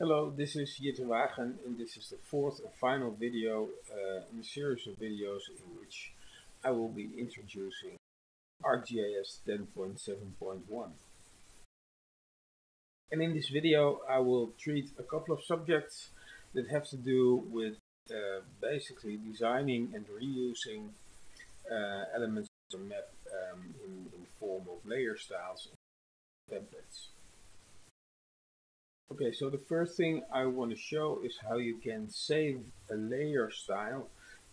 Hello, this is Jitte Waagen and this is the fourth and final video uh, in a series of videos in which I will be introducing ArcGIS 10.7.1. And in this video I will treat a couple of subjects that have to do with uh, basically designing and reusing uh, elements of a map um, in, in form of layer styles and templates. Okay, so the first thing I want to show is how you can save a layer style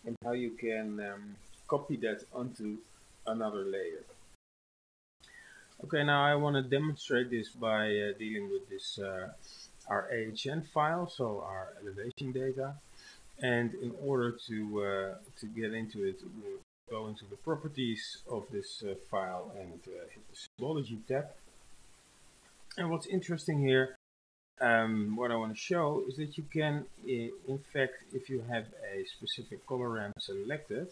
and how you can um, copy that onto another layer. Okay, now I want to demonstrate this by uh, dealing with this uh, our AHN file, so our elevation data. And in order to uh, to get into it, we'll go into the properties of this uh, file and uh, hit the symbology tab. And what's interesting here um, what I want to show is that you can, in fact, if you have a specific color ramp selected,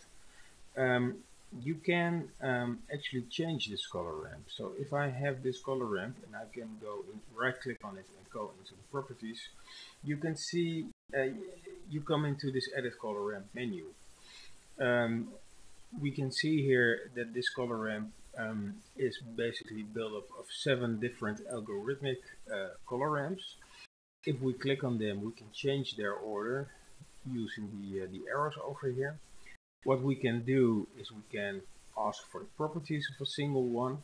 um, you can um, actually change this color ramp. So if I have this color ramp and I can go right click on it and go into the properties, you can see uh, you come into this edit color ramp menu. Um, we can see here that this color ramp um, is basically built up of seven different algorithmic uh, color ramps. If we click on them, we can change their order using the, uh, the arrows over here. What we can do is we can ask for the properties of a single one.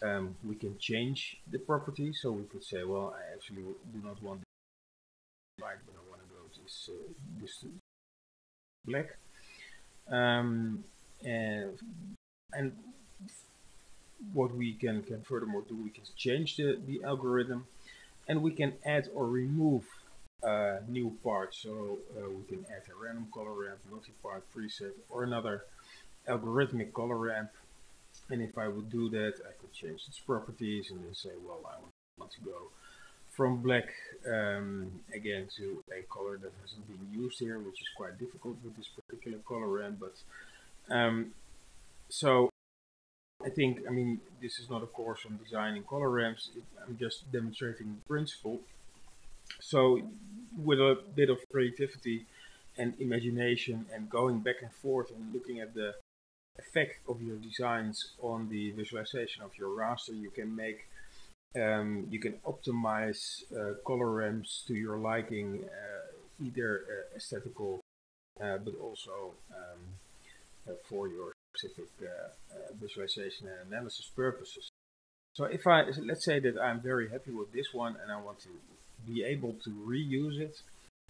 Um, we can change the properties, so we could say, well, I actually do not want white, but I want to go this, uh, this black. Um, and, and what we can, can furthermore do, we can change the, the algorithm and we can add or remove uh, new parts. So uh, we can add a random color ramp, multi-part preset or another algorithmic color ramp. And if I would do that, I could change its properties and then say, well, I want to go from black um, again to a color that hasn't been used here, which is quite difficult with this particular color ramp. But um, so I think, I mean, this is not a course on designing color ramps. I'm just demonstrating the principle. So with a bit of creativity and imagination and going back and forth and looking at the effect of your designs on the visualization of your raster, you can make, um, you can optimize uh, color ramps to your liking, uh, either uh, aesthetical, uh, but also um, uh, for your specific uh, uh, visualization and analysis purposes. So if I, let's say that I'm very happy with this one and I want to be able to reuse it,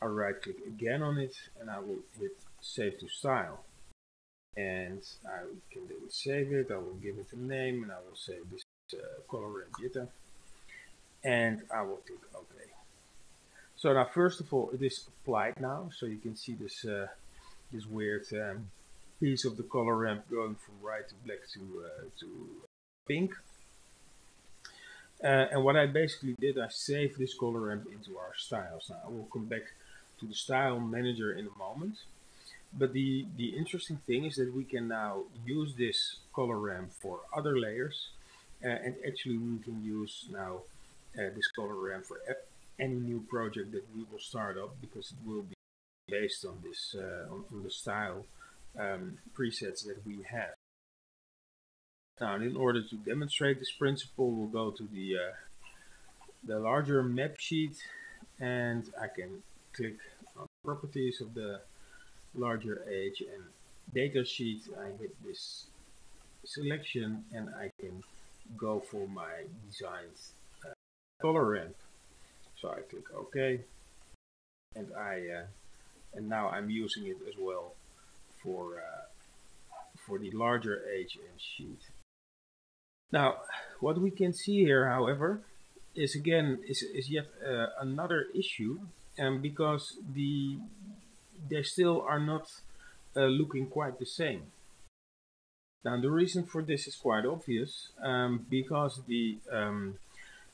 I'll right click again on it and I will hit save to style. And I can then save it, I will give it a name and I will say this uh, color and jitter. And I will click OK. So now first of all it is applied now, so you can see this uh, this weird um, piece of the color ramp going from white to black to, uh, to pink. Uh, and what I basically did, I saved this color ramp into our styles. Now I will come back to the style manager in a moment. But the, the interesting thing is that we can now use this color ramp for other layers. Uh, and actually we can use now uh, this color ramp for any new project that we will start up because it will be based on this uh, on, on the style um, presets that we have. Now, in order to demonstrate this principle, we'll go to the uh, the larger map sheet, and I can click on properties of the larger AHN data sheet. I hit this selection, and I can go for my designed uh, color ramp. So I click OK, and I uh, and now I'm using it as well for uh, for the larger AHN sheet. Now, what we can see here, however, is again is, is yet uh, another issue, um, because the they still are not uh, looking quite the same. Now, the reason for this is quite obvious, um, because the um,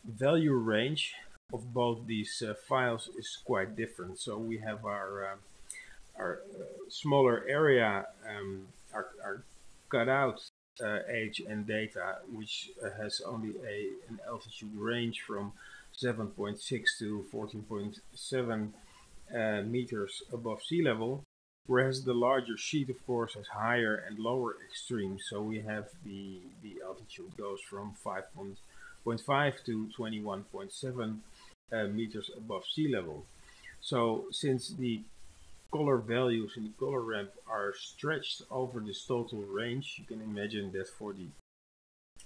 value range of both these uh, files is quite different. So we have our our smaller area um, are, are cut out uh, AHN data, which has only a, an altitude range from 7.6 to 14.7 uh, meters above sea level, whereas the larger sheet, of course, has higher and lower extremes. So we have the the altitude goes from 5.5 to 21.7 uh, meters above sea level. So since the color values in the color ramp are stretched over this total range, you can imagine that for the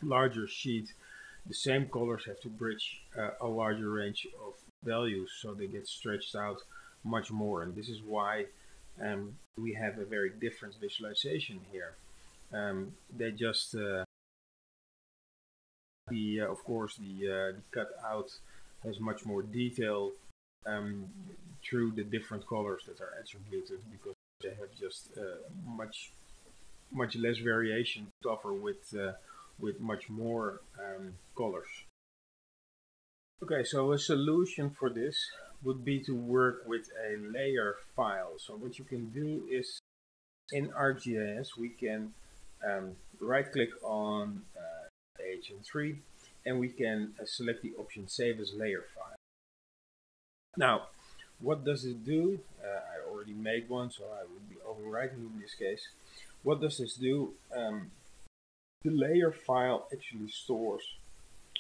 larger sheet, the same colors have to bridge uh, a larger range of values, so they get stretched out much more. And this is why um, we have a very different visualization here. Um, they just, uh, the uh, of course, the, uh, the cutout has much more detail um, through the different colors that are attributed because they have just uh, much much less variation to offer with uh, with much more um, colors. Okay, so a solution for this would be to work with a layer file. So what you can do is in ArcGIS we can um, right click on uh, AHN3 and we can uh, select the option save as layer file. Now what does it do? Uh, I already made one so I would be overwriting in this case. What does this do? Um, the layer file actually stores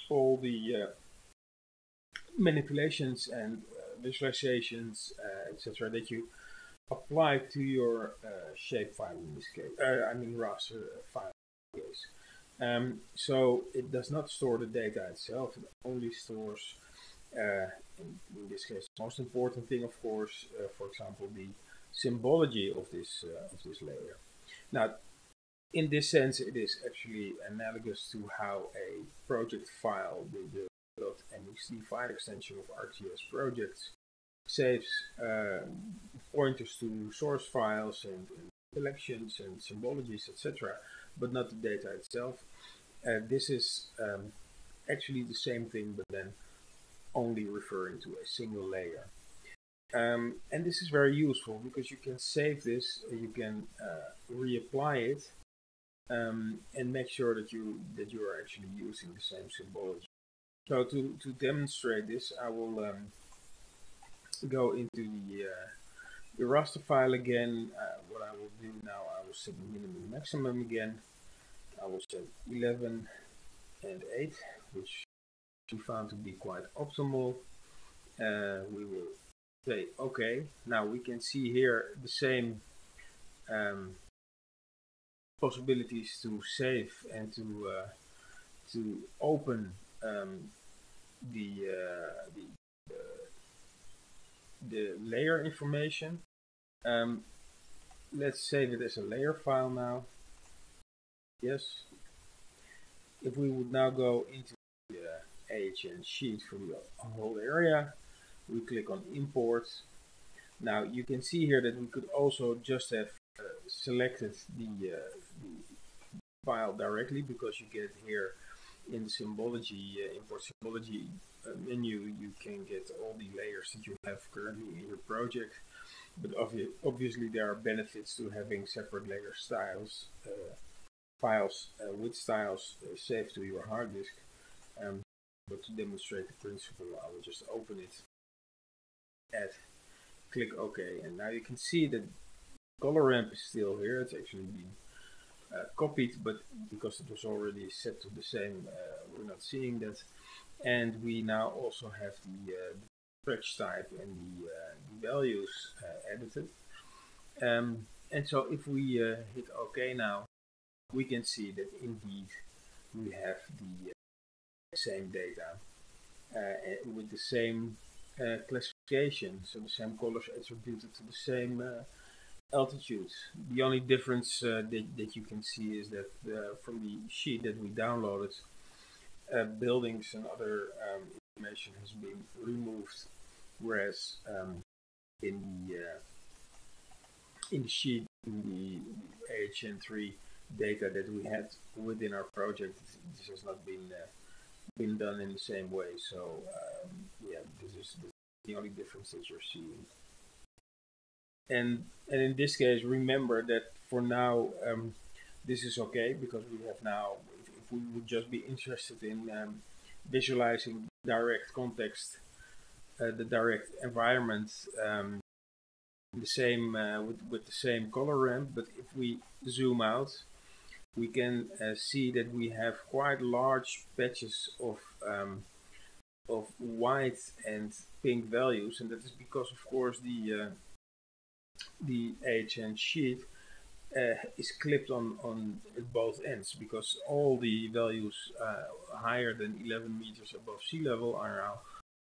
all the uh, manipulations and uh, visualizations, uh, etc., that you apply to your uh, shape file in this case. Uh, I mean raster file in this case. Um, so it does not store the data itself; it only stores, in, in, this case, most important thing, of course, for example, the symbology of this of this layer. Now, in this sense, it is actually analogous to how a project file, the, the .mxd file extension of ArcGIS projects, saves uh, pointers to source files and, and collections and symbologies, etc., but not the data itself. Uh, this is um, actually the same thing, but then only referring to a single layer. Um, and this is very useful because you can save this, you can uh, reapply it um, and make sure that you that you are actually using the same symbology. So to, to demonstrate this, I will um, go into the, uh, the raster file again. Uh, what I will do now, I will set minimum maximum again. I will set 11 and 8, which we found to be quite optimal. Uh, we will say OK. Now we can see here the same um, possibilities to save and to uh, to open um, the, uh, the, the layer information. Um, let's save it as a layer file now. Yes. If we would now go into uh, AHN sheet for the whole area, we click on import. Now you can see here that we could also just have uh, selected the, uh, the, file directly because you get here in the symbology uh, import symbology menu you can get all the layers that you have currently in your project. But obvi obviously there are benefits to having separate layer styles uh, files uh, with styles uh, saved to your hard disk. Um, but to demonstrate the principle I will just open it add click OK and now you can see that color ramp is still here. It's actually been uh, copied, but because it was already set to the same, uh, we're not seeing that. And we now also have the, uh, stretch type and the, uh, values uh, edited. Um, and so if we uh, hit OK now, we can see that indeed we have the same data with the same classification, so the same colors attributed to the same altitude. The only difference uh, that, that you can see is that uh, from the sheet that we downloaded, uh, buildings and other um, information has been removed, whereas um, in the uh, in the sheet, in the AHN3 data that we had within our project, this has not been uh, been done in the same way. So um, yeah, this is the only difference that you're seeing and and in this case remember that for now um, this is okay because we have now if, if, we would just be interested in um, visualizing direct context, uh, the direct environment, um, the same uh, with, with the same color ramp. But if we zoom out, we can uh, see that we have quite large patches of um, of white and pink values, and that is because, of course, the uh, the AHN sheet uh, is clipped on on both ends because all the values uh, higher than 11 meters above sea level are now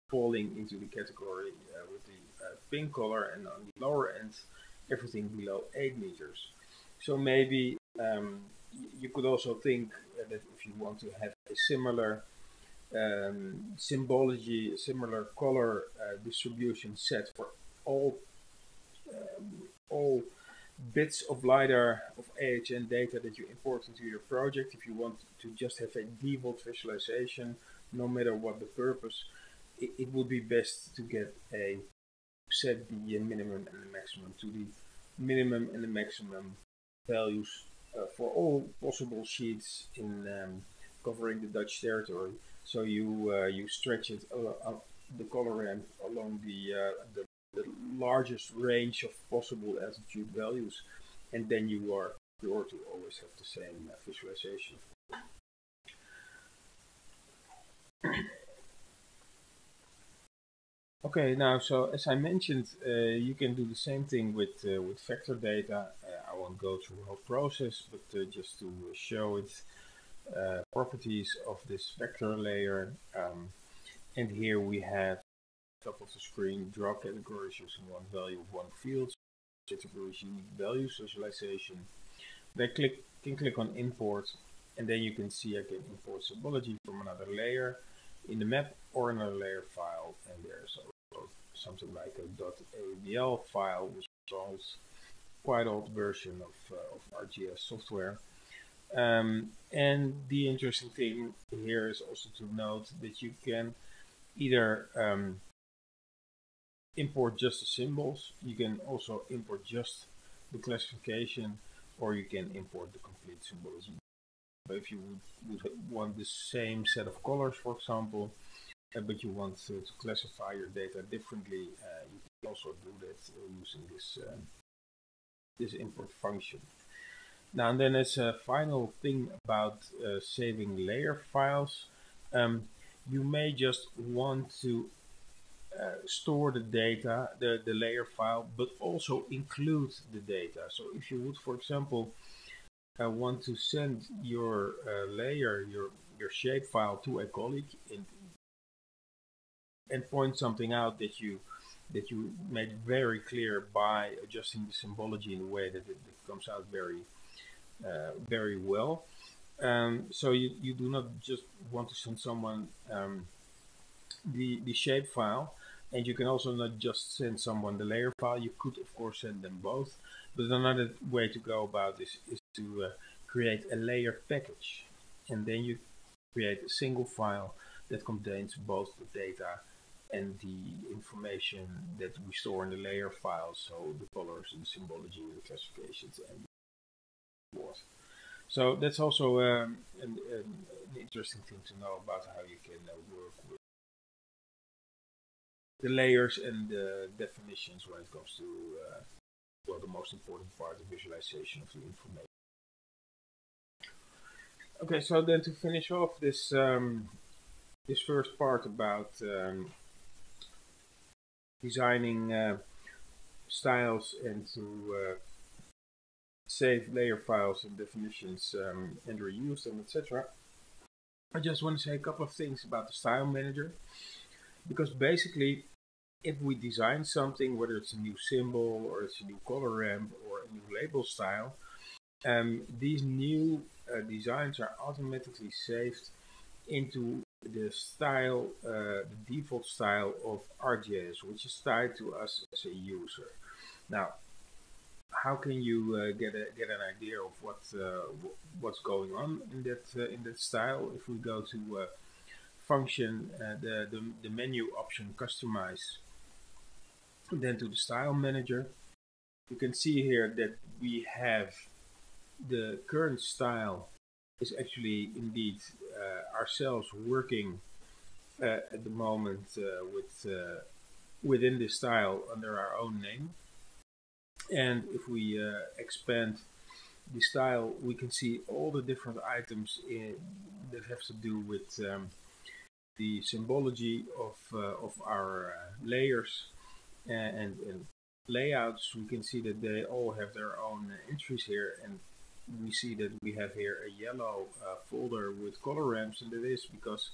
falling into the category uh, with the uh, pink color, and on the lower end, everything below 8 meters. So maybe um, you could also think that if you want to have a similar um, symbology, similar color uh, distribution set for all um, all bits of LiDAR of AHN data that you import into your project, if you want to just have a default visualization, no matter what the purpose, it, it would be best to get a set the minimum and the maximum to the minimum and the maximum values for all possible sheets in um, covering the Dutch territory. So you uh, you stretch it uh, the color ramp along the, uh, the the largest range of possible altitude values, and then you are sure to always have the same uh, visualization. Okay, now so as I mentioned, uh, you can do the same thing with uh, with vector data. Uh, I won't go through the whole process, but uh, just to show it uh, properties of this vector layer. Um, and here we have top of the screen draw categories using one value of one field. Categories unique value socialization. Then click can click on import and then you can see I can import symbology from another layer in the map or another layer file and there's something like a .awbl file which is quite old version of, uh, of ArcGIS software. Um, and the interesting thing here is also to note that you can either um, import just the symbols. You can also import just the classification or you can import the complete symbology. But if you would, would want the same set of colors, for example, but you want to, to, classify your data differently, uh, you can also do that uh, using this um, this import function. Now, and then as a final thing about uh, saving layer files, um, you may just want to uh, store the data, the, the layer file, but also include the data. So if you would, for example, uh, want to send your uh, layer, your, your shape file to a colleague and, and point something out that you that you made very clear by adjusting the symbology in a way that it, it comes out very uh, very well. Um, so you, you do not just want to send someone um, the, the shape file, and you can also not just send someone the layer file, you could of course send them both. But another way to go about this is to uh, create a layer package. And then you create a single file that contains both the data and the information that we store in the layer files, so the colors and the symbology, the classifications, and forth. So that's also um, an, an, interesting thing to know about how you can uh, work with the layers and the definitions when it comes to uh, well, the most important part, the visualization of the information. Okay, so then to finish off this um, this first part about um, designing uh, styles and to uh, save layer files and definitions um, and reuse them, etc. I just want to say a couple of things about the style manager because basically if we design something, whether it's a new symbol or it's a new color ramp or a new label style, um, these new uh, designs are automatically saved into the style, uh, the default style of ArcGIS, which is tied to us as a user. Now, how can you uh, get a, get an idea of what uh, what's going on in that uh, in that style? If we go to uh, function, the, the the menu option, customize, then to the style manager you can see here that we have the current style is actually indeed uh, ourselves working uh, at the moment uh, with within this style under our own name. And if we expand the style, we can see all the different items in, that have to do with um, the symbology of, uh, of our uh, layers and, and, layouts. We can see that they all have their own entries here and we see that we have here a yellow uh, folder with color ramps and that is because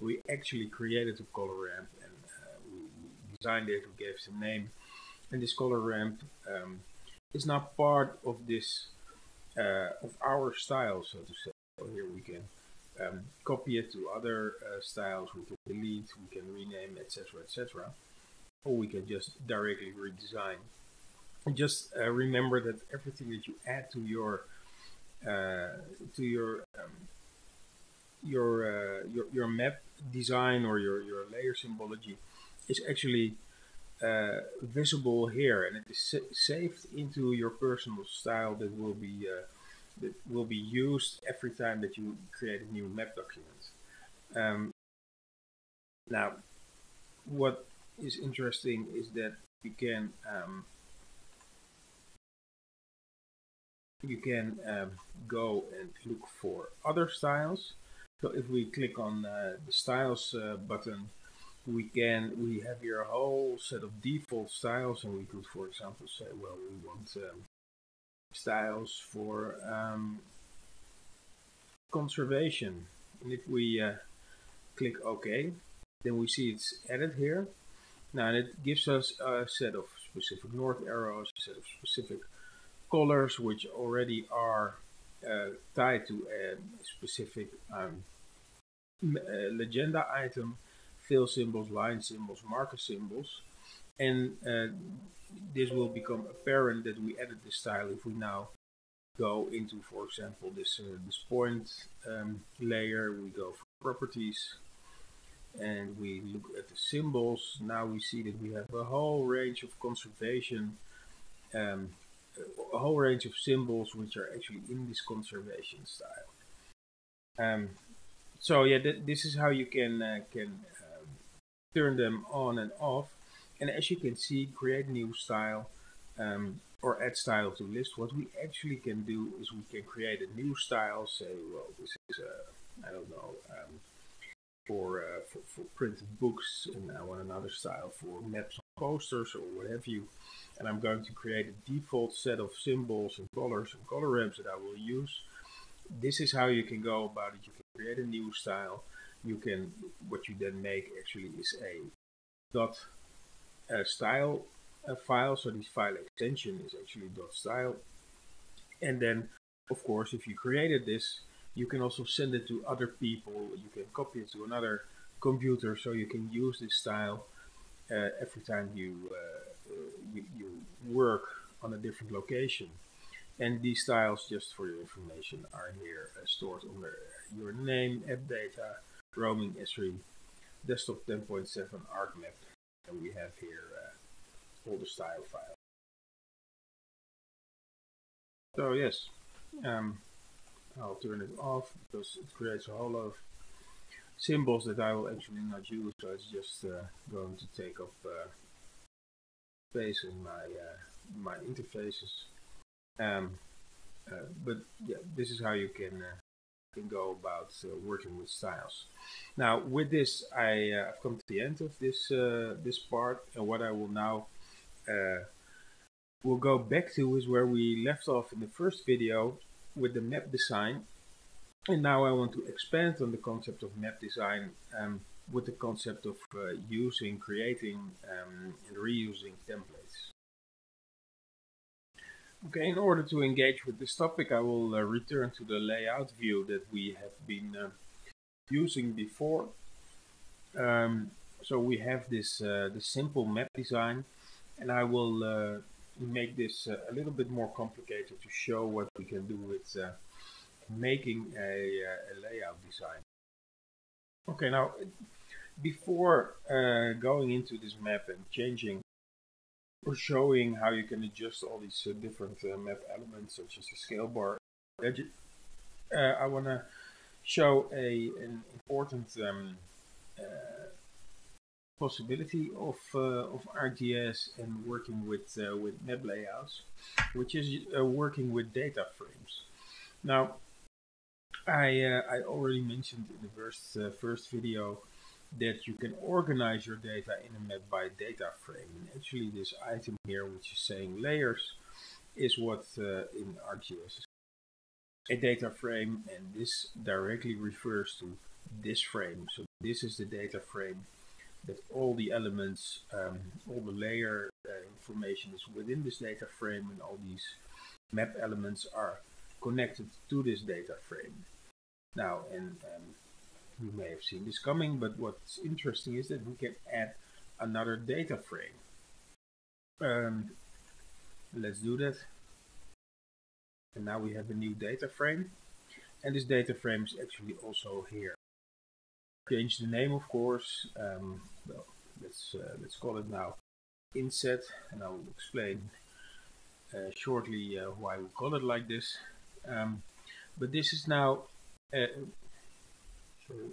we actually created a color ramp and uh, we designed it, we gave it a name and this color ramp um, is not part of this uh, of our style so to say. So here we can um, copy it to other uh, styles, we can delete, we can rename etc etc or we can just directly redesign. And just uh, remember that everything that you add to your to your um, your, uh, your your map design or your your layer symbology is actually uh, visible here and it is sa saved into your personal style that will be uh, that will be used every time that you create a new map document. Um, now, what is interesting is that you can um, you can um, go and look for other styles. So if we click on uh, the styles uh, button, we can we have a whole set of default styles, and we could, for example, say, well, we want um, styles for um, conservation. And if we uh, click OK, then we see it's added here. Now it gives us a set of specific north arrows, a set of specific colors which already are uh, tied to a specific um, uh, legenda item, fill symbols, line symbols, marker symbols, and uh, this will become apparent that we added this style if we now go into, for example, this uh, this point um, layer. We go for properties, and we look at the symbols. Now we see that we have a whole range of conservation um, a whole range of symbols which are actually in this conservation style. Um, so yeah, th this is how you can uh, can um, turn them on and off. And as you can see, create new style um, or add style to list. What we actually can do is we can create a new style. Say, well, this is uh, I don't know um, for, uh, for for printed books, and I want another style for maps posters or what have you and I'm going to create a default set of symbols and colors and color ramps that I will use. This is how you can go about it. You can create a new style. You can, what you then make actually is a dot uh, style uh, file. So this file extension is actually dot style. And then, of course, if you created this, you can also send it to other people. You can copy it to another computer so you can use this style every time you uh, you, you work on a different location. And these styles, just for your information, are here uh, stored under your name, app data, roaming ESRI, desktop 10.7 ArcMap. And we have here uh, all the style files. So yes, um, I'll turn it off because it creates a whole lot of symbols that I will actually not use. So it's just uh, going to take up uh, space in my uh, my interfaces. Um, uh, but yeah, this is how you can uh, can go about working with styles. Now, with this, I have come to the end of this this part, and what I will now we'll go back to is where we left off in the first video with the map design. And now I want to expand on the concept of map design um, with the concept of uh, using, creating um, and reusing templates. Okay, in order to engage with this topic I will uh, return to the layout view that we have been uh, using before. Um, so we have this uh, the simple map design and I will uh, make this uh, a little bit more complicated to show what we can do with making a, a layout design. Okay, now before uh, going into this map and changing or showing how you can adjust all these uh, different uh, map elements such as the scale bar uh, I want to show a an important um, uh, possibility of uh, of ArcGIS and working with uh, with map layouts, which is uh, working with data frames. Now, I uh, I already mentioned in the first uh, first video that you can organize your data in a map by data frame. And actually, this item here, which is saying layers, is what uh, in ArcGIS is a data frame, and this directly refers to this frame. So this is the data frame that all the elements, um, all the layer uh, information is within this data frame, and all these map elements are connected to this data frame. Now, and um, you may have seen this coming, but what's interesting is that we can add another data frame. Um, let's do that. And now we have a new data frame. And this data frame is actually also here. Change the name, of course. Um, well, let's uh, let's call it now inset, and I will explain uh, shortly uh, why we call it like this. Um, but this is now Eh, sorry.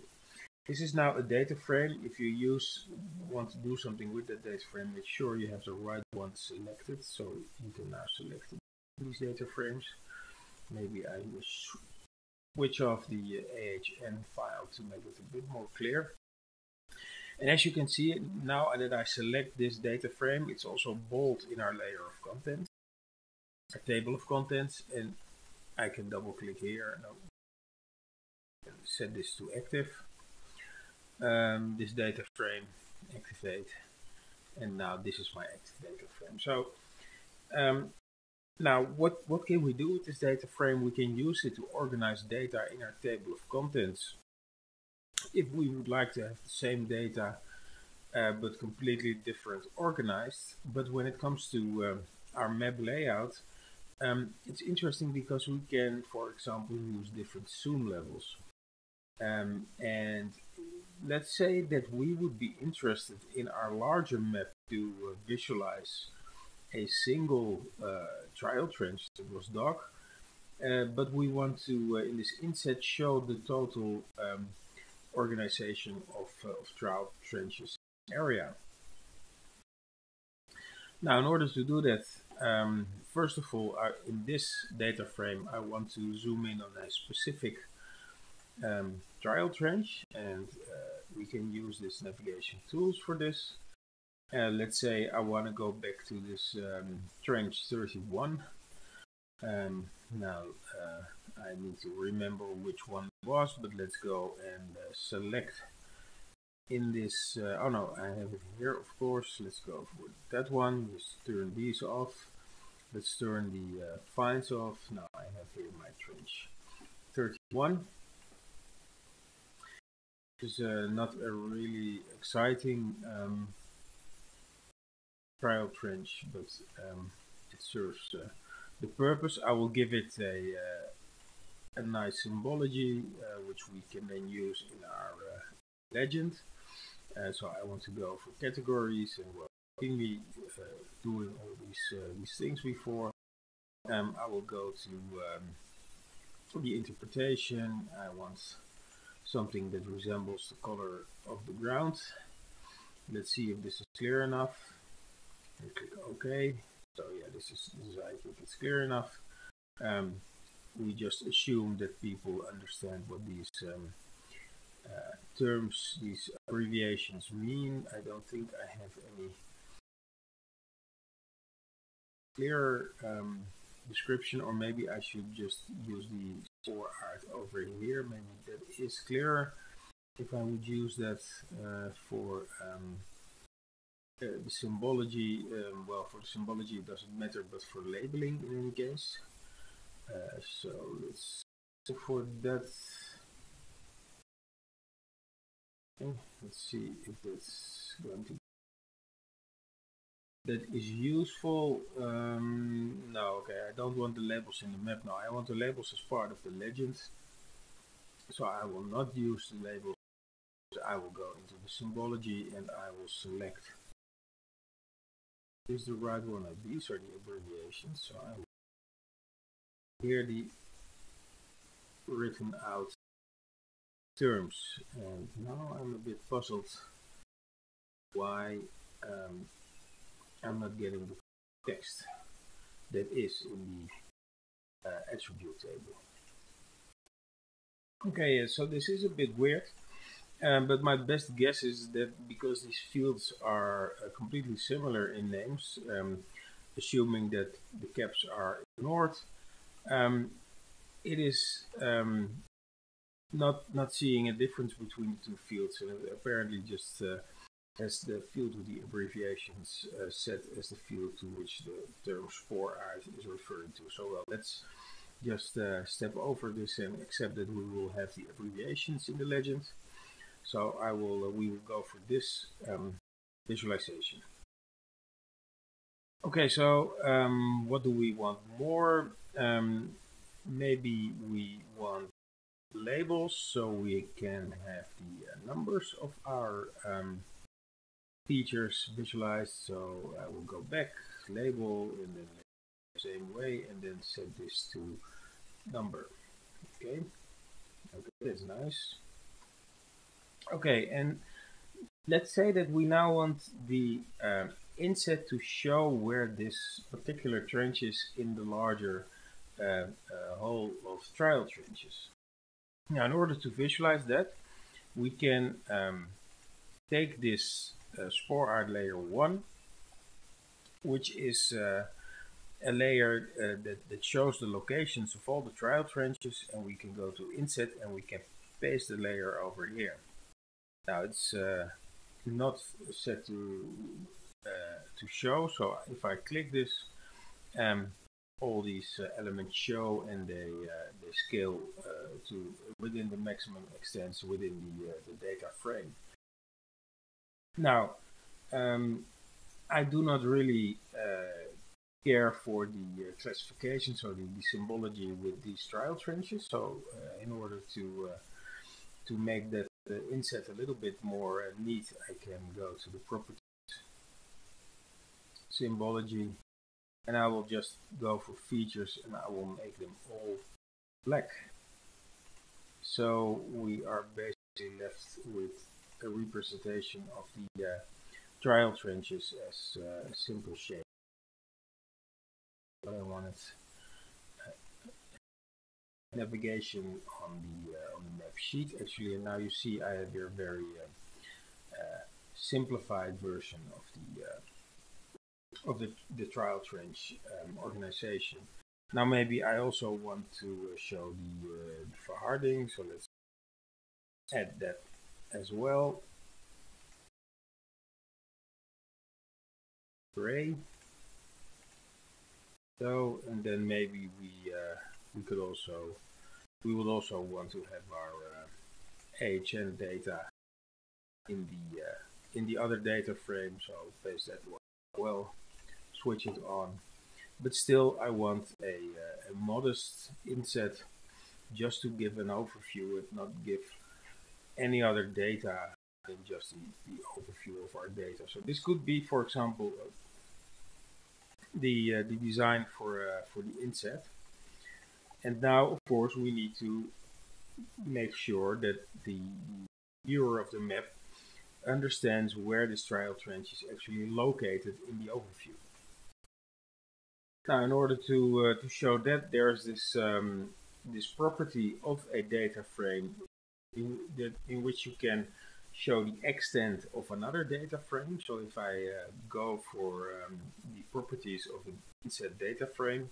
This is now a data frame. If you use want to do something with that data frame, make sure you have the right one selected. So you can now select these data frames. Maybe I will switch off the eh, AHN file to make it a bit more clear. And as you can see, now that I select this data frame, it's also bold in our layer of content, a table of contents, and I can double click here and set this to active. Um, this data frame, activate, and now this is my active data frame. So um, now, what, what can we do with this data frame? We can use it to organize data in our table of contents. If we would like to have the same data, uh, but completely different organized, but when it comes to um, our map layout, um, it's interesting because we can, for example, use different zoom levels. Um, and let's say that we would be interested in our larger map to uh, visualize a single uh, trial trench that was dug. Uh, but we want to, uh, in this inset, show the total um, organization of, of trial trenches area. Now, in order to do that, um, first of all, I, in this data frame, I want to zoom in on a specific um, trial trench, and uh, we can use this navigation tools for this. Uh, let's say I want to go back to this um, trench 31. Um, now uh, I need to remember which one it was, but let's go and uh, select in this. Uh, oh no, I have it here, of course. Let's go for that one. Just turn these off. Let's turn the uh, fines off. Now I have here my trench 31 is uh, not a really exciting um, trial trench, but um, it serves uh, the purpose. I will give it a, uh, a nice symbology, uh, which we can then use in our uh, legend. Uh, so I want to go for categories and well, me doing all these these things before. Um, I will go to um, the interpretation. I want something that resembles the color of the ground. Let's see if this is clear enough and click OK. So yeah, this is, this is I think it's clear enough. Um, we just assume that people understand what these um, uh, terms, these abbreviations mean. I don't think I have any clear um, description or maybe I should just use the for art over here. Maybe that is clearer if I would use that uh, for um, uh, the symbology, um, well, for the symbology it doesn't matter, but for labeling in any case. Uh, so let's so for that. Okay, let's see if that's going to that is useful. Um, no, okay, I don't want the labels in the map now. I want the labels as part of the legend. So I will not use the labels. I will go into the symbology and I will select is the right one. These are the abbreviations, so I will hear the written out terms. And now I'm a bit puzzled why um, I'm not getting the text that is in the uh, attribute table. Okay, so this is a bit weird, um, but my best guess is that because these fields are uh, completely similar in names, um, assuming that the caps are ignored, um, it is um, not not seeing a difference between the two fields, and apparently just uh, as the field with the abbreviations uh, set as the field to which the terms for is referring to. So well, let's just uh, step over this and accept that we will have the abbreviations in the legend. So I will, uh, we will go for this um, visualization. Okay, so um, what do we want more? Um, maybe we want labels so we can have the uh, numbers of our um, features visualized. So I will go back, label in the same way, and then set this to number. Okay, okay, that's nice. Okay, and let's say that we now want the uh, inset to show where this particular trench is in the larger uh, uh, whole of trial trenches. Now, in order to visualize that, we can um, take this spore art layer 1, which is uh, a layer uh, that, that shows the locations of all the trial trenches, and we can go to inset and we can paste the layer over here. Now it's uh, not set to uh, to show, so if I click this, um, all these uh, elements show and they uh, they scale uh, to within the maximum extents within the the data frame. Now, um, I do not really care for the uh, classification, so the, the, symbology with these trial trenches. So uh, in order to uh, to make that inset a little bit more neat, I can go to the properties, symbology, and I will just go for features and I will make them all black. So we are basically left with a representation of the uh, trial trenches as uh, a simple shape. But I wanted uh, navigation on the uh, on the map sheet actually, and now you see I have here very uh, uh, simplified version of the of the, the trial trench um, organization. Now maybe I also want to uh, show the, uh, the verharding, so let's add that as well. Gray. So, and then maybe we uh, we could also we would also want to have our uh, AHN data in the uh, in the other data frame. So paste that one well switch it on. But still, I want a, uh, a modest inset just to give an overview and not give any other data than just the, the, overview of our data. So this could be, for example, the uh, the design for uh, for the inset. And now, of course, we need to make sure that the viewer of the map understands where this trial trench is actually located in the overview. Now, in order to uh, to show that, there's this um, this property of a data frame in in which you can show the extent of another data frame. So if I uh, go for um, the properties of the inset data frame,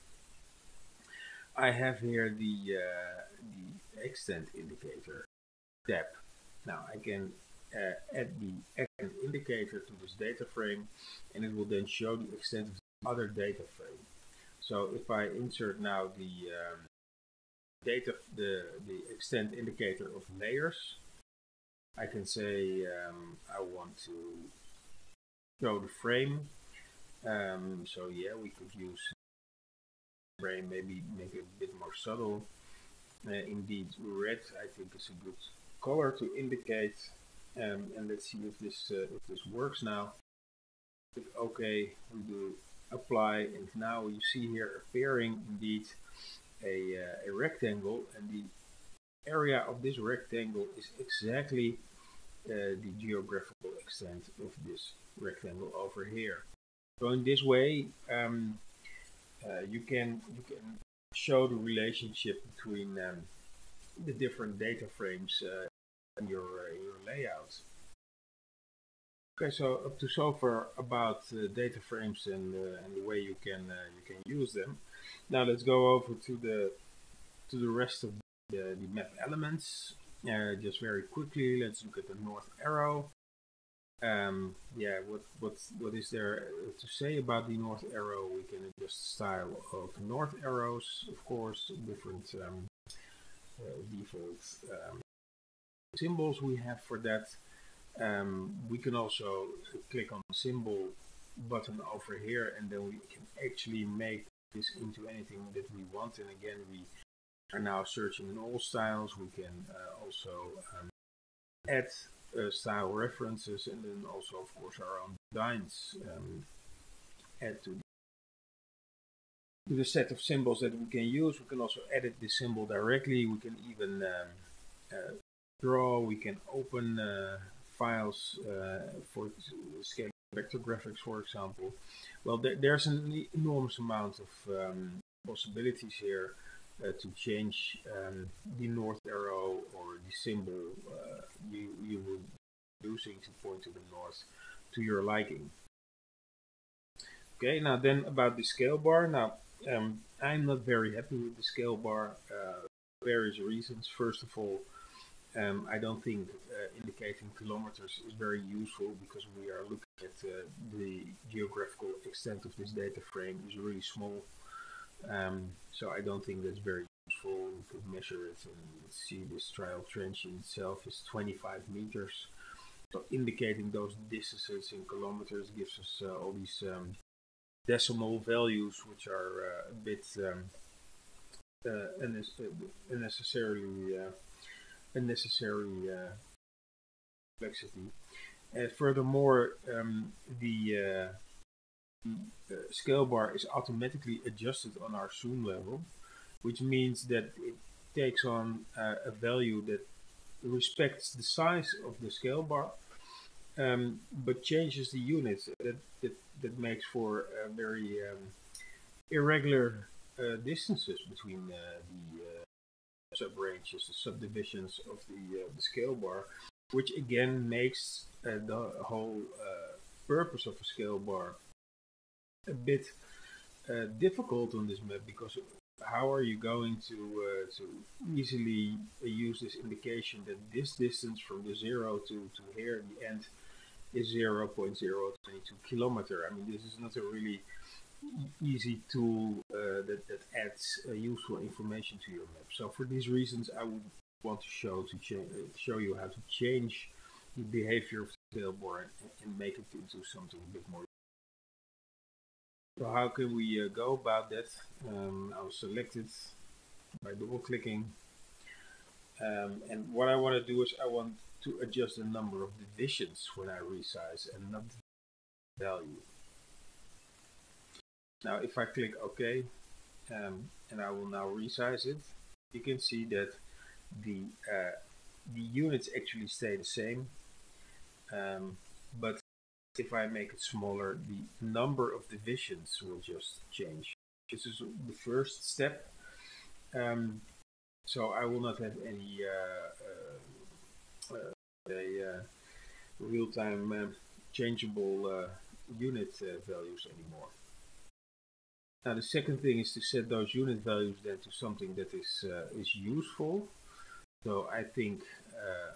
I have here the uh, the extent indicator tab. Now I can uh, add the extent indicator to this data frame, and it will then show the extent of the other data frame. So if I insert now the um, data, the, the extent indicator of layers, I can say um, I want to show the frame. Um, so yeah, we could use frame, maybe make it a bit more subtle. Uh, indeed, red I think is a good color to indicate. Um, and let's see if this uh, if this works now. OK, we do apply and now you see here appearing indeed a, uh, a rectangle and the area of this rectangle is exactly uh, the geographical extent of this rectangle over here. So in this way, um, uh, you can you can show the relationship between um, the different data frames uh, in your uh, your layout. Okay, so up to so far about uh, data frames and, and the way you can you can use them. Now let's go over to the to the rest of the, the map elements. Uh, just very quickly, let's look at the north arrow. Um, yeah, what what what is there to say about the north arrow? We can adjust style of north arrows, of course, different um, uh, default um, symbols we have for that. Um, we can also click on the symbol button over here and then we can actually make this into anything that we want and again we are now searching in all styles we can uh, also um, add uh, style references and then also of course our own designs um, add to the set of symbols that we can use. We can also edit the symbol directly. We can even um, uh, draw. We can open uh, files uh, for scaling vector graphics, for example. Well, there, there's an enormous amount of um, possibilities here uh, to change um, the north arrow or the symbol uh, you, you be using to point to the north to your liking. Okay, now then about the scale bar. Now, um, I'm not very happy with the scale bar. Uh, various reasons. First of all, um, I don't think uh, indicating kilometers is very useful because we are looking at uh, the geographical extent of this data frame is really small. Um, so I don't think that's very useful. We could measure it and see this trial trench itself is 25 meters. So indicating those distances in kilometers gives us uh, all these um, decimal values which are uh, a bit um, uh, unnecessarily uh, unnecessary uh, complexity. Uh, furthermore, um, the uh, scale bar is automatically adjusted on our zoom level, which means that it takes on a value that respects the size of the scale bar, um, but changes the units. That, that, that makes for very um, irregular uh, distances between uh, the sub-ranges, the subdivisions of the, uh, the scale bar, which again makes uh, the whole uh, purpose of a scale bar a bit uh, difficult on this map because how are you going to uh, to easily use this indication that this distance from the zero to, to here the end is 0.022 kilometer? I mean, this is not a really easy tool uh, that, that adds uh, useful information to your map. So for these reasons, I would want to show to uh, show you how to change the behavior of the bar and, and make it into something a bit more. So how can we uh, go about that? Um, I'll select it by double clicking. Um, and what I want to do is I want to adjust the number of divisions when I resize and not the value. Now if I click OK um, and I will now resize it, you can see that the uh, the units actually stay the same um, but if I make it smaller the number of divisions will just change. This is the first step um, so I will not have any uh, uh, uh uh, real-time uh, changeable unit values anymore. Now the second thing is to set those unit values then to something that is uh, is useful. So I think uh,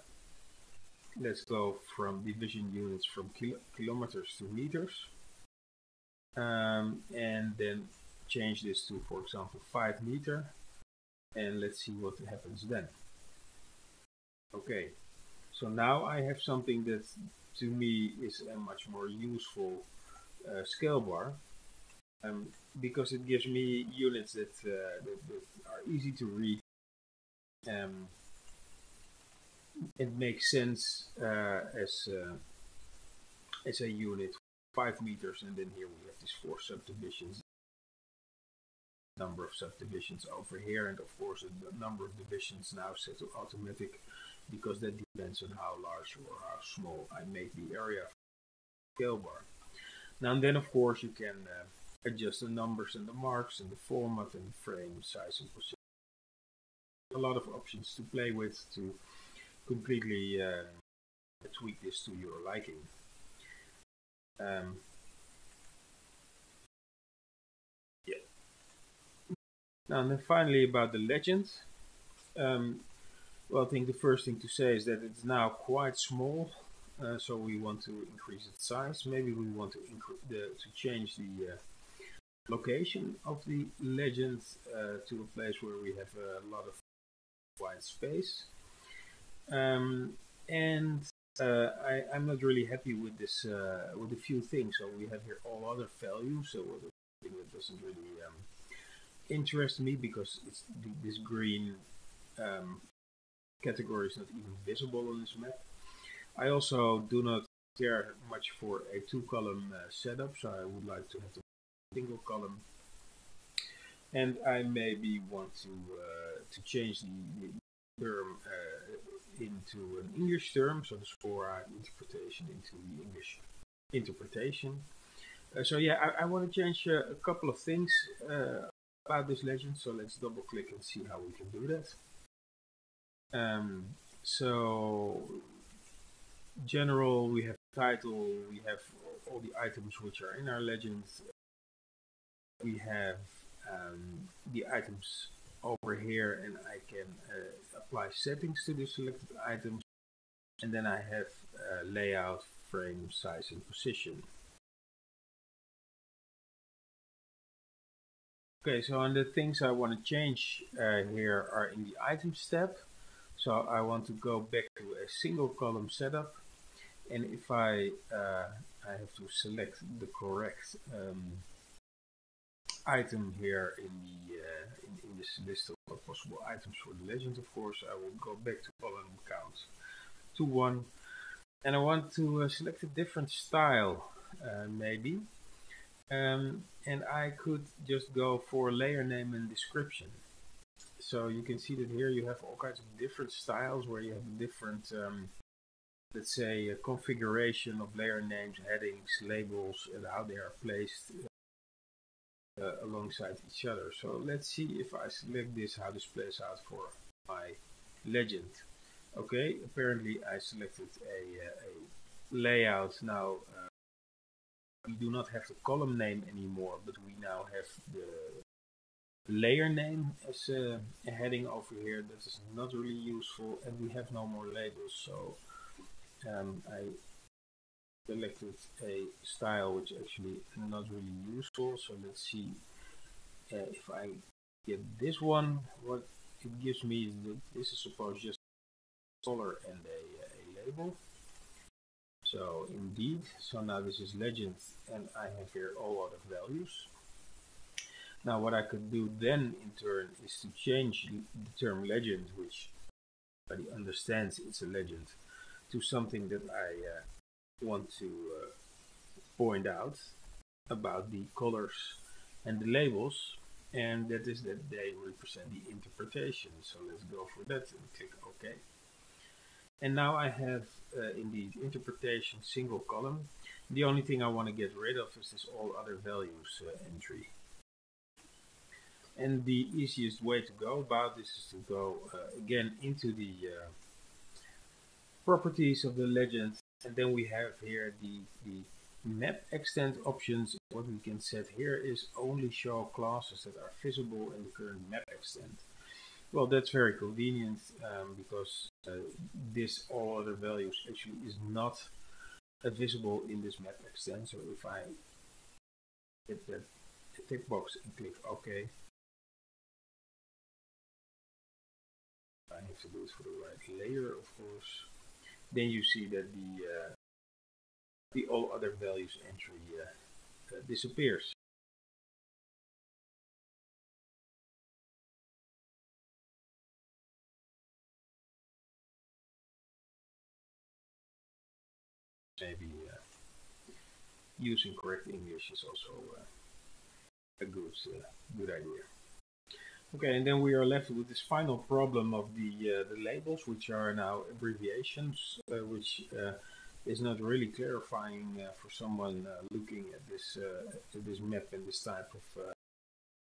let's go from division units from kilo kilometers to meters. Um, and then change this to, for example, 5 meter. And let's see what happens then. Okay, so now I have something that to me is a much more useful uh, scale bar um, because it gives me units that, uh, that, that, are easy to read. Um, it makes sense uh, as uh, as a unit, five meters, and then here we have these four subdivisions. Number of subdivisions over here, and of course the number of divisions now set to automatic because that depends on how large or how small I make the area scale bar. Now and then of course you can uh, adjust the numbers and the marks and the format and the frame size and position. A lot of options to play with to completely uh, tweak this to your liking. Um, yeah. Now and then finally about the legend. Um, well, I think the first thing to say is that it's now quite small, uh, so we want to increase its size. Maybe we want to the, to change the uh, location of the legend uh, to a place where we have a lot of white space. Um, and uh, I, am not really happy with this uh, with a few things. So we have here all other values. So that doesn't really um, interest me because it's this green um, category is not even visible on this map. I also do not care much for a two column uh, setup, so I would like to have single column. And I maybe want to uh, to change the, term uh, into an English term, so the Spora interpretation into the English interpretation. Uh, so yeah, I, I want to change uh, a couple of things uh, about this legend, so let's double click and see how we can do that. Um, so general, we have title, we have all the items which are in our legend. We have um, the items over here and I can uh, apply settings to the selected items and then I have uh, layout, frame, size and position. Okay, so on the things I want to change uh, here are in the items tab. So I want to go back to a single column setup and if I uh, I have to select the correct um, item here in the uh, in, in, this list of possible items for the legend of course. I will go back to column count to one. And I want to uh, select a different style uh, maybe. Um, and I could just go for layer name and description. So you can see that here you have all kinds of different styles where you have different um, let's say a configuration of layer names headings labels and how they are placed uh, alongside each other. So let's see if I select this, how this plays out for my legend. Okay, apparently I selected a, uh, a layout now. Uh, we do not have the column name anymore, but we now have the layer name as a, a heading over here. That is not really useful, and we have no more labels. So um, I selected a style which actually not really useful so let's see uh, if I get this one. What it gives me is that this is supposed just color and a, a label. So indeed so now this is legend and I have here all other values. Now what I could do then in turn is to change the term legend which everybody understands it's a legend to something that I uh, want to uh, point out about the colors and the labels and that is that they represent the interpretation. So let's go for that and click OK. And now I have uh, in the interpretation single column. The only thing I want to get rid of is this all other values uh, entry. And the easiest way to go about this is to go uh, again into the uh, properties of the legend and then we have here the, the map extent options. What we can set here is only show classes that are visible in the current map extent. Well, that's very convenient um, because uh, this all other values actually is not uh, visible in this map extent. So if I hit that tick box and click OK, I have to do it for the right layer, of course then you see that the uh, the all other values entry uh, uh, disappears. Maybe using correct English is also a good good idea. Okay, and then we are left with this final problem of the uh, the labels, which are now abbreviations, uh, which uh, is not really clarifying uh, for someone uh, looking at this uh, at this map and this type of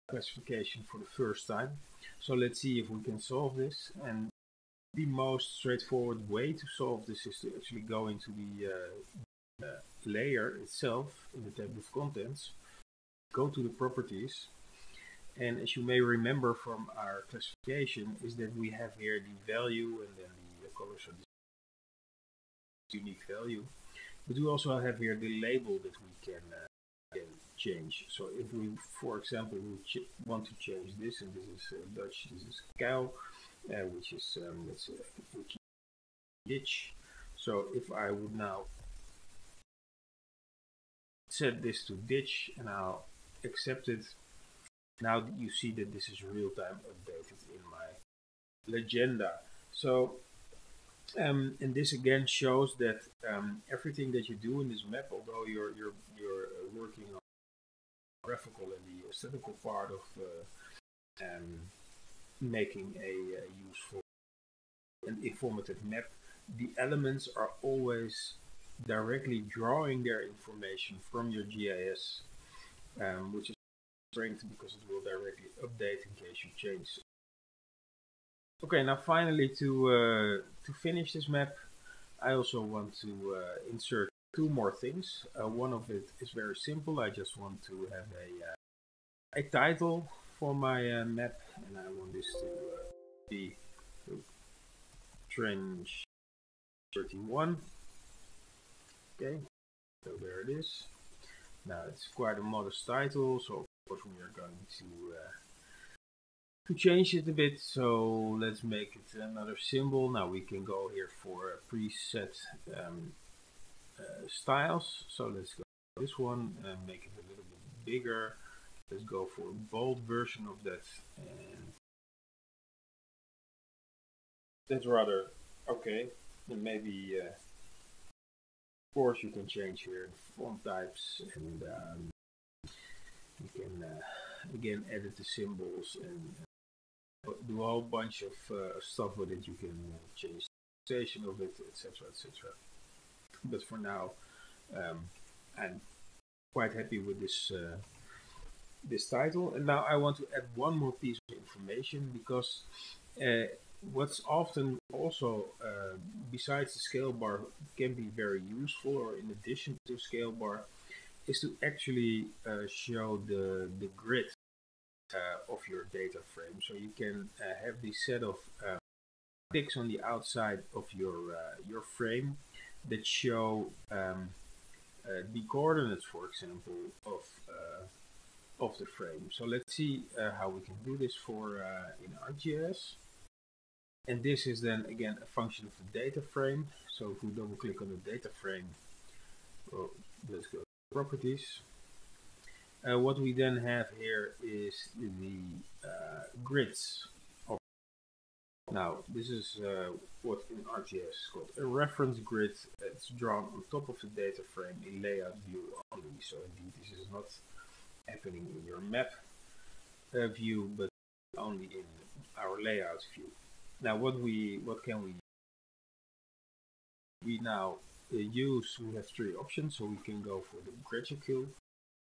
classification for the first time. So let's see if we can solve this. And the most straightforward way to solve this is to actually go into the layer itself in the table of contents, go to the properties, and as you may remember from our classification is that we have here the value and then the colors of the unique value. But we also have here the label that we can, uh, can change. So if we, for example, we want to change this, and this is uh, Dutch, this is cow, uh, which is, um, let's say, ditch. So if I would now set this to ditch and I'll accept it now you see that this is real-time updated in my legenda. So, um, and this again shows that um, everything that you do in this map, although you're you're you're uh, working on graphical and the aesthetical part of uh, um, making a uh, useful and informative map, the elements are always directly drawing their information from your GIS, um, which is strength because it will directly update in case you change. Okay, now finally to uh, to finish this map, I also want to uh, insert two more things. Uh, one of it is very simple. I just want to have a uh, a title for my uh, map, and I want this to uh, be Trench 31. Okay, so there it is. Now it's quite a modest title, so we are going to uh, to change it a bit. So let's make it another symbol. Now we can go here for preset um, uh, styles. So let's go this one and make it a little bit bigger. Let's go for a bold version of that. And that's rather okay. And maybe uh, of course you can change here font types and um, you can uh, again edit the symbols and uh, do a whole bunch of uh, stuff with it. You can change the station of it etc etc but for now um, I'm quite happy with this uh, this title. And now I want to add one more piece of information because uh, what's often also uh, besides the scale bar can be very useful or in addition to scale bar is to actually uh, show the, the grid uh, of your data frame. So you can uh, have this set of uh, picks on the outside of your, uh, your frame that show um, uh, the coordinates, for example, of, of the frame. So let's see how we can do this for in ArcGIS. And this is then again a function of the data frame. So if we double click on the data frame, well, let's go properties. Uh, what we then have here is the uh, grids. Now, this is uh, what in ArcGIS is called a reference grid. It's drawn on top of the data frame in layout view only. So indeed, this is not happening in your map uh, view, but only in our layout view. Now, what we what can we we now use, we have three options. So we can go for the graticule,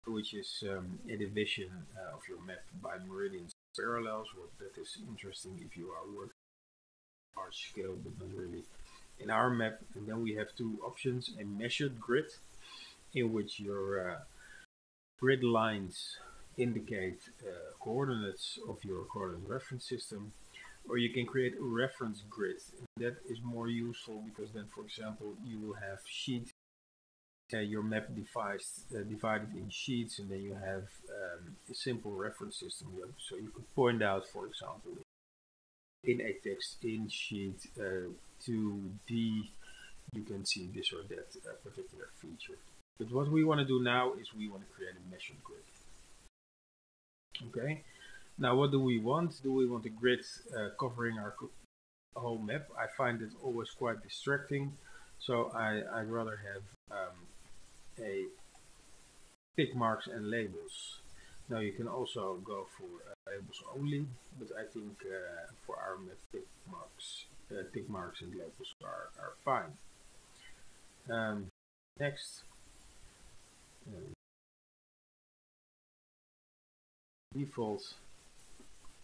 which is um, a division uh, of your map by meridians parallels. Well, that is interesting if you are working large scale, but not really in our map. And then we have two options, a measured grid, in which your uh, grid lines indicate uh, coordinates of your coordinate reference system or you can create a reference grid. That is more useful because then, for example, you will have sheet uh, your map devised, uh, divided in sheets, and then you have um, a simple reference system. So you could point out, for example, in a text in sheet uh, 2D, you can see this or that uh, particular feature. But what we want to do now is we want to create a measured grid. Okay. Now, what do we want? Do we want a grid uh, covering our whole map? I find it always quite distracting, so I, I'd rather have um, a tick marks and labels. Now you can also go for labels only, but I think uh, for our map tick marks, uh, tick marks and labels are, are fine. Um, next, uh, default,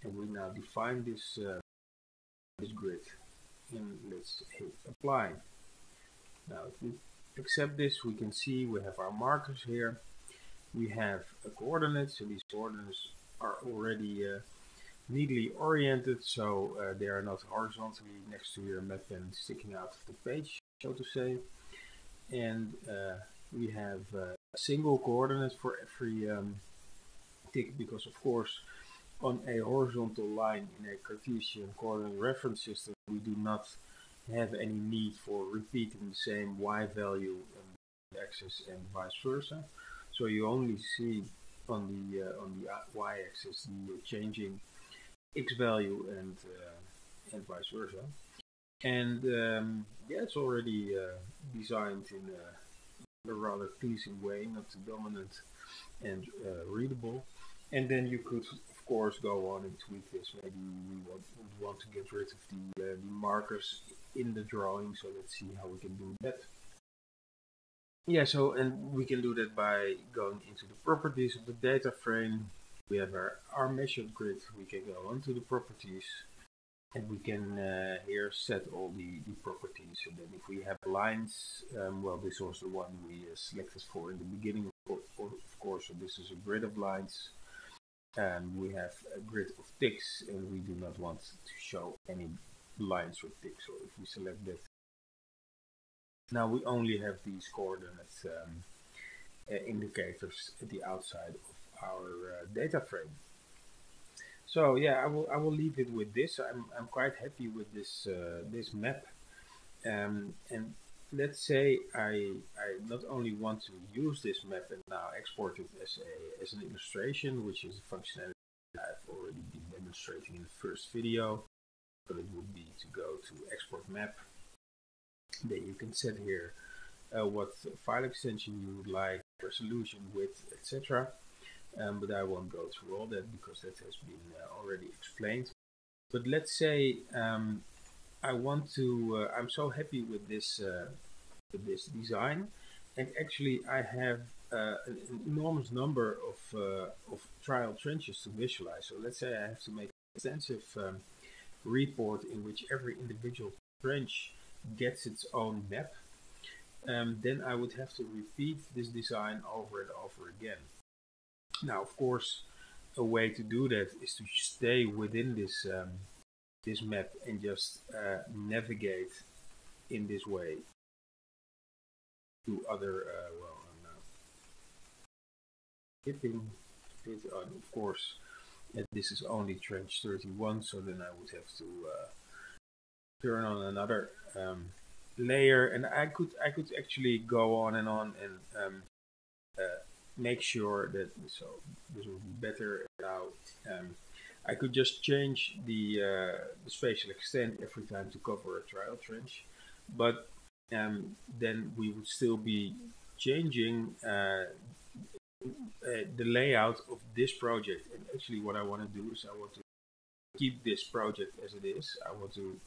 and we now define this uh, this grid, and let's hit apply. Now, if we accept this, we can see we have our markers here. We have a coordinates, and these coordinates are already uh, neatly oriented, so uh, they are not horizontally next to your and sticking out of the page, so to say. And uh, we have uh, a single coordinate for every um, tick, because of course, on a horizontal line in a Cartesian coordinate reference system, we do not have any need for repeating the same y value on the axis and vice versa. So you only see on the uh, on the y-axis the changing x value and uh, and vice versa. And um, yeah, it's already uh, designed in a, a, rather pleasing way, not too dominant and uh, readable. And then you could, course, go on and tweak this. Maybe we want, want to get rid of the, uh, markers in the drawing. So let's see how we can do that. Yeah, so and we can do that by going into the properties of the data frame. We have our, our measured grid. We can go onto the properties and we can uh, here set all the, the properties. And then if we have lines, um, well, this was the one we uh, selected for in the beginning, of course. So this is a grid of lines. And we have a grid of ticks, and we do not want to show any lines with ticks. So if we select that, now we only have these coordinate um, uh, indicators at the outside of our uh, data frame. So yeah, I will I will leave it with this. I'm I'm quite happy with this uh, this map. Um, and let's say I I not only want to use this map and now export it as a as an illustration, which is a functionality I've already been demonstrating in the first video. But it would be to go to export map. Then you can set here uh, what file extension you would like, resolution, width, etc. Um, but I won't go through all that because that has been uh, already explained. But let's say um, I want to, uh, I'm so happy with this, uh, with this design and actually I have uh, an enormous number of, uh, of trial trenches to visualize. So let's say I have to make an extensive um, report in which every individual trench gets its own map. Um, then I would have to repeat this design over and over again. Now, of course, a way to do that is to stay within this um, this map and just uh, navigate in this way to other uh, well I'm uh, skipping it on of course this is only trench 31 so then I would have to uh, turn on another um, layer. And I could I could actually go on and on and um, uh, make sure that so this will be better now um, I could just change the, uh, the spatial extent every time to cover a trial trench but um, then we would still be changing uh, uh, the layout of this project. And actually what I want to do is I want to keep this project as it is. I want to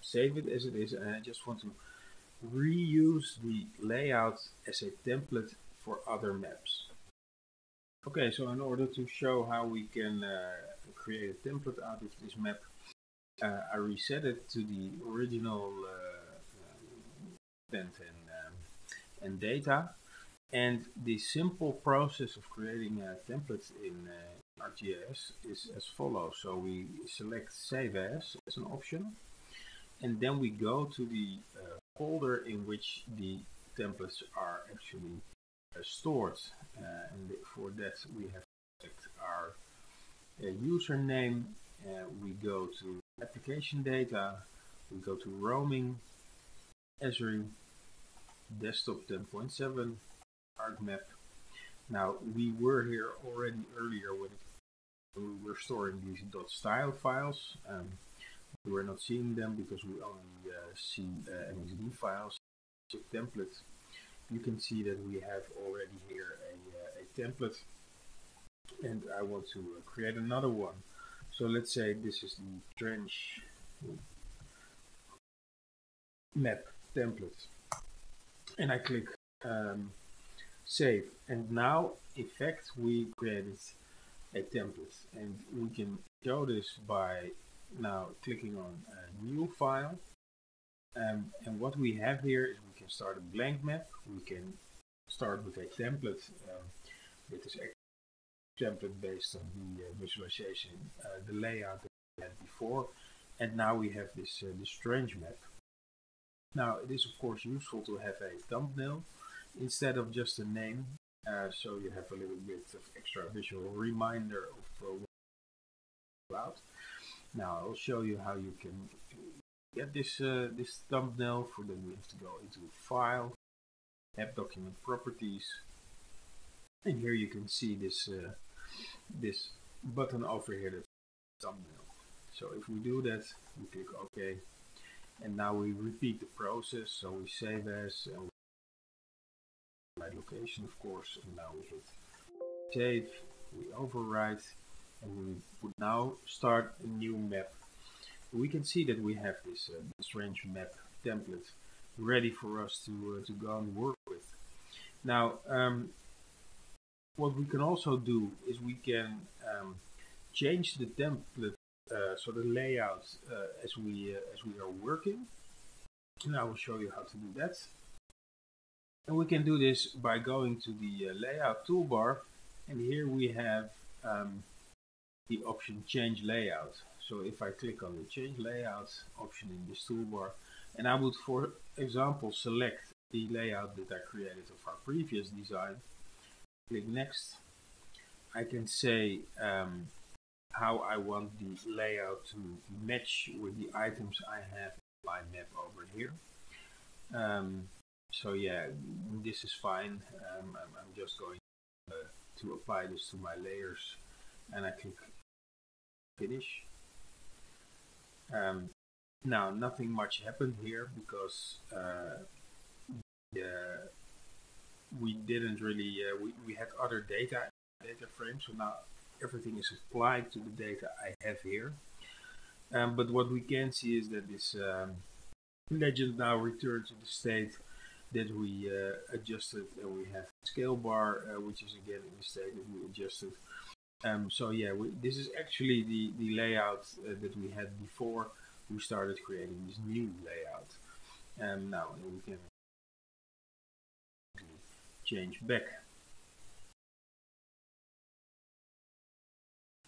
save it as it is and I just want to reuse the layout as a template for other maps. Okay so in order to show how we can uh, create a template out of this map uh, I reset it to the original content uh, and, um, and data and the simple process of creating a template in uh, ArcGIS is as follows. So we select Save As as an option, and then we go to the uh, folder in which the templates are actually uh, stored. Uh, and for that we have to select our uh, username, we go to application data, we go to roaming, ESRI desktop 10.7, ArcMap. Now we were here already earlier when we were storing these dot .style files. Um, we were not seeing them because we only uh, see uh, files. So template. You can see that we have already here a, uh, a template, and I want to uh, create another one. So let's say this is the trench map template. And I click um, save. And now in fact we created a template. And we can show this by now clicking on a new file. Um, and what we have here is we can start a blank map. We can start with a template um, with this template based on the uh, visualization uh, the layout that we had before and now we have this uh, this trench map now it is of course useful to have a thumbnail instead of just a name uh, so you have a little bit of extra visual reminder of uh, about. Now I'll show you how you can get this uh, this thumbnail. For then we have to go into File, Map Document Properties, and here you can see this uh, this button over here, the thumbnail. So if we do that, we click OK, and now we repeat the process. So we save as and right location of course and now we hit save we overwrite and we would now start a new map we can see that we have this uh, trench map template ready for us to uh, to go and work with now um, what we can also do is we can um, change the template uh, so the layout uh, as we uh, as we are working. And I will show you how to do that. And we can do this by going to the uh, layout toolbar. And here we have um, the option change layout. So if I click on the change layout option in this toolbar and I would for example select the layout that I created of our previous design, click next, I can say um, how I want the layout to match with the items I have in my map over here. Um, so yeah, this is fine. Um, I'm, I'm, just going uh, to apply this to my layers and I click finish. Um, now nothing much happened here because uh, uh, we didn't really, uh, we, we had other data data frames so now everything is applied to the data I have here. Um, but what we can see is that this um, legend now returns to the state that we uh, adjusted and we have scale bar uh, which is again in the state that we adjusted um, so yeah we, this is actually the the layout uh, that we had before we started creating this new layout and um, now we can change back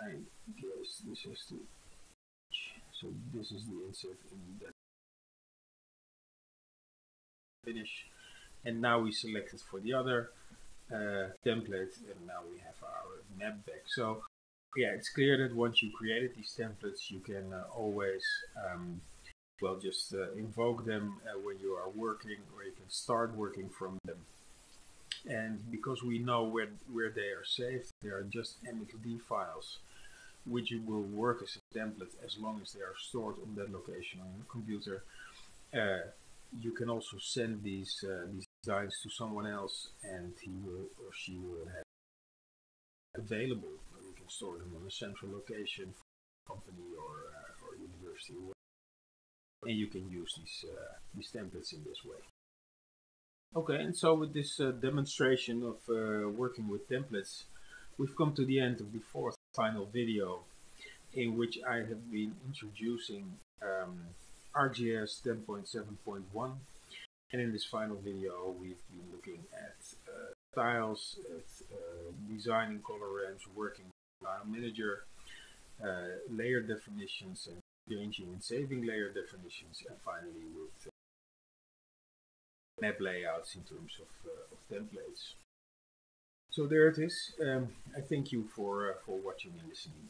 I guess this has to so this is the insert in that finish. And now we select it for the other uh, template and now we have our map back. So yeah it's clear that once you created these templates you can uh, always um, well just uh, invoke them uh, when you are working or you can start working from them and because we know where where they are saved they are just mxd files which will work as a template as long as they are stored on that location on your computer uh, you can also send these uh, these designs to someone else and he will or she will have available. You can store them on a central location company or, uh, or university and you can use these uh, these templates in this way. Okay, and so with this uh, demonstration of uh, working with templates, we've come to the end of the fourth final video in which I have been introducing um, ArcGIS 10.7.1 and in this final video we've been looking at uh, styles, at uh, designing color ramps, working with Style Manager, uh, layer definitions and changing and saving layer definitions and finally with map layouts in terms of, uh, of templates. So there it is. Um, I thank you for, uh, for watching and listening.